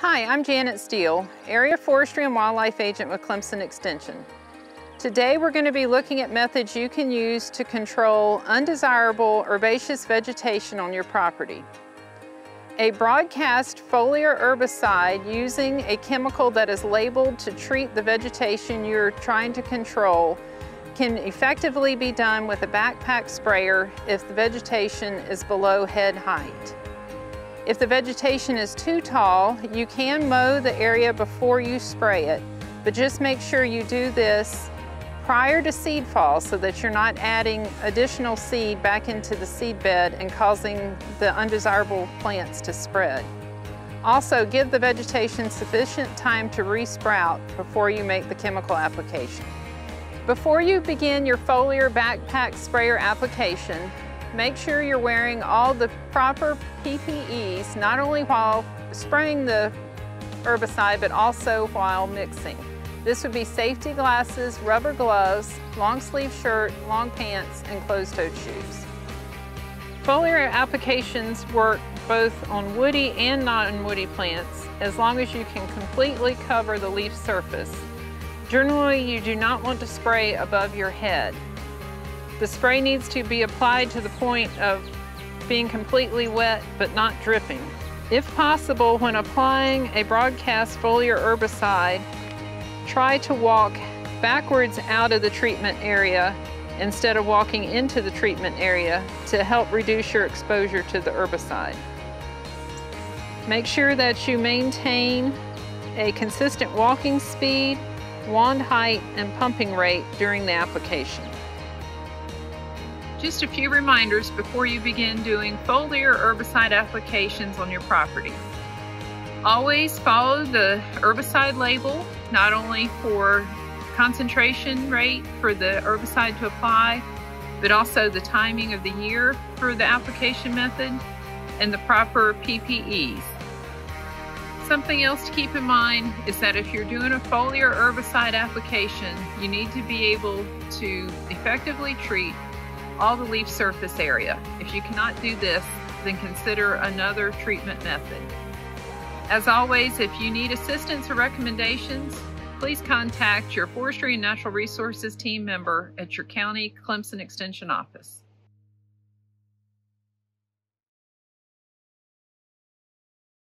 Hi, I'm Janet Steele, Area Forestry and Wildlife Agent with Clemson Extension. Today we're going to be looking at methods you can use to control undesirable herbaceous vegetation on your property. A broadcast foliar herbicide using a chemical that is labeled to treat the vegetation you're trying to control can effectively be done with a backpack sprayer if the vegetation is below head height. If the vegetation is too tall, you can mow the area before you spray it, but just make sure you do this prior to seed fall so that you're not adding additional seed back into the seed bed and causing the undesirable plants to spread. Also, give the vegetation sufficient time to resprout before you make the chemical application. Before you begin your foliar backpack sprayer application, Make sure you're wearing all the proper PPEs, not only while spraying the herbicide, but also while mixing. This would be safety glasses, rubber gloves, long sleeve shirt, long pants, and closed-toed shoes. Foliar applications work both on woody and non-woody plants as long as you can completely cover the leaf surface. Generally, you do not want to spray above your head. The spray needs to be applied to the point of being completely wet but not dripping. If possible, when applying a broadcast foliar herbicide, try to walk backwards out of the treatment area instead of walking into the treatment area to help reduce your exposure to the herbicide. Make sure that you maintain a consistent walking speed, wand height, and pumping rate during the application. Just a few reminders before you begin doing foliar herbicide applications on your property. Always follow the herbicide label, not only for concentration rate for the herbicide to apply, but also the timing of the year for the application method and the proper PPEs. Something else to keep in mind is that if you're doing a foliar herbicide application, you need to be able to effectively treat all the leaf surface area. If you cannot do this, then consider another treatment method. As always, if you need assistance or recommendations, please contact your Forestry and Natural Resources team member at your county Clemson Extension office.